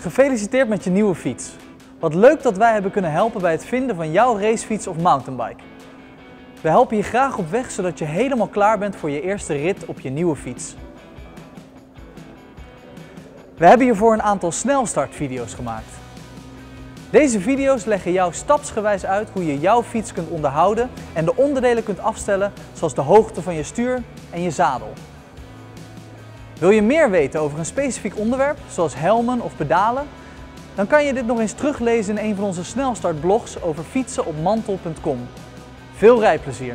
Gefeliciteerd met je nieuwe fiets. Wat leuk dat wij hebben kunnen helpen bij het vinden van jouw racefiets of mountainbike. We helpen je graag op weg zodat je helemaal klaar bent voor je eerste rit op je nieuwe fiets. We hebben hiervoor een aantal snelstartvideo's gemaakt. Deze video's leggen jou stapsgewijs uit hoe je jouw fiets kunt onderhouden en de onderdelen kunt afstellen zoals de hoogte van je stuur en je zadel. Wil je meer weten over een specifiek onderwerp, zoals helmen of pedalen? Dan kan je dit nog eens teruglezen in een van onze snelstartblogs over fietsen op mantel.com. Veel rijplezier!